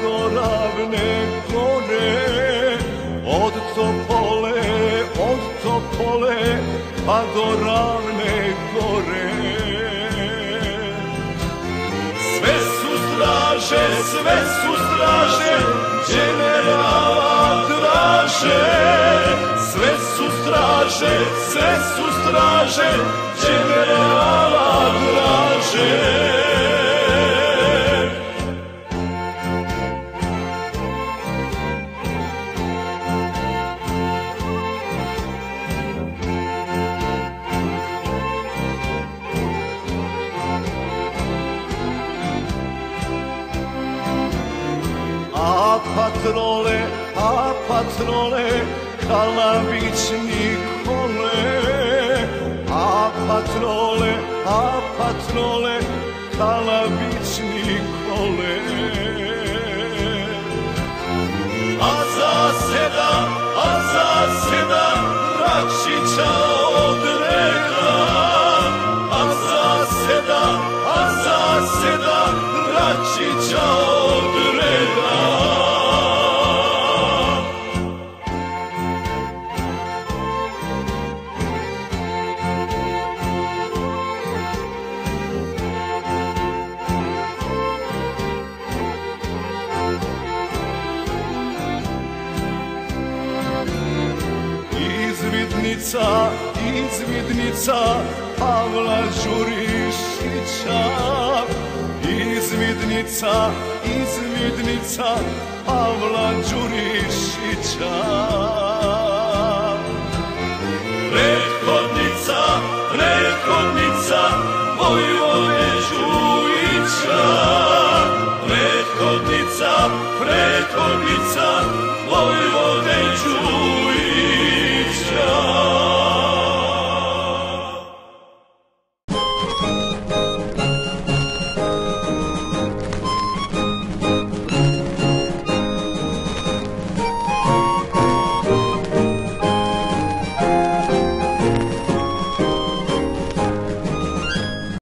zaboravne kore Od Topole, od Topole pa do ravne gore. Sve su straže, sve su straže, generala traže Sve su straže, sve su straže, patrole, a patrole, Kalabić Nikole A patrole, a patrole, Kalabić Nikole A za sedam, a za sedam, Račića izvidnica, izvidnica Pavla Đurišića. Izvidnica, izvidnica Pavla Đurišića. Prethodnica, prethodnica moju